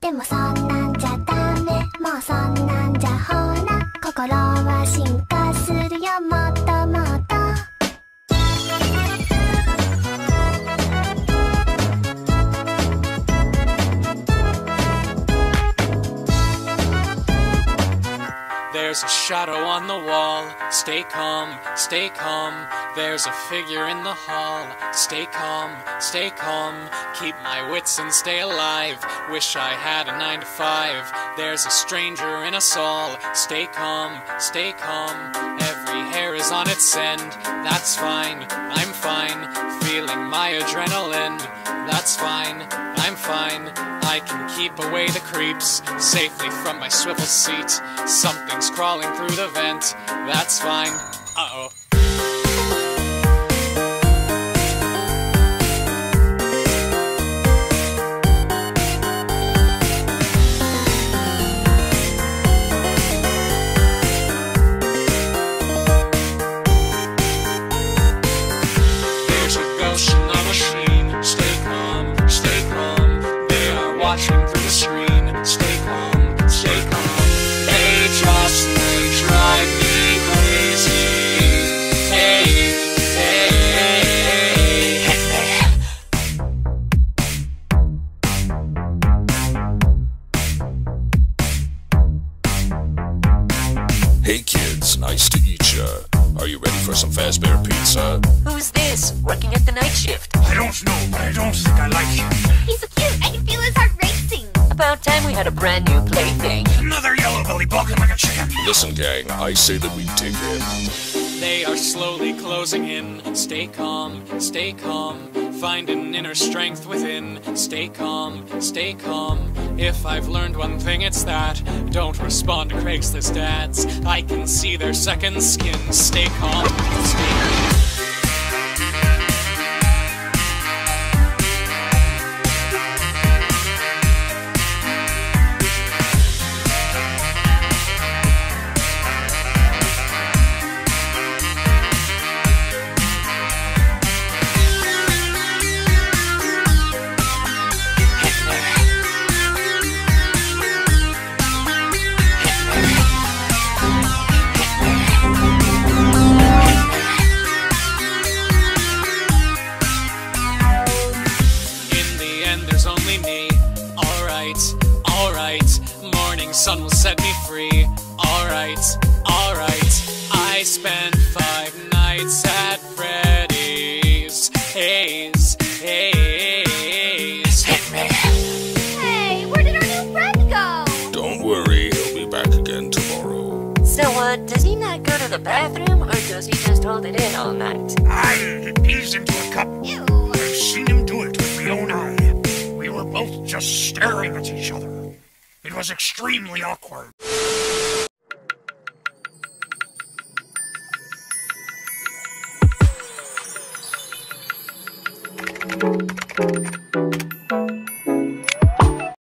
でもそんな There's a shadow on the wall. Stay calm, stay calm. There's a figure in the hall. Stay calm, stay calm. Keep my wits and stay alive. Wish I had a nine to five. There's a stranger in us all. Stay calm, stay calm. Every hair is on its end. That's fine, I'm keep away the creeps safely from my swivel seat. Something's crawling through the vent. That's fine. Uh oh. Hey kids, nice to eat ya. Are you ready for some Fazbear Pizza? Who's this? Working at the night shift. I don't know, but I don't think I like him. He's so cute I can feel his heart racing About time we had a brand new plaything. Another yellow belly balking like a chicken. Listen, gang, I say that we dig in. They are slowly closing in. Stay calm, stay calm. Find an inner strength within. Stay calm, stay calm. If I've learned one thing, it's that don't respond to Craigslist ads. I can see their second skin. Stay calm, stay calm. Morning sun will set me free. Alright, alright. I spent five nights at Freddy's. Haze, haze. Hit me. Hey where did our new friend go? Don't worry, he'll be back again tomorrow. So, uh, does he not go to the bathroom, or does he just hold it in all night? I eased into a cup. Ew I've seen him do it with my own eye. We were both just staring at each other. It was extremely awkward.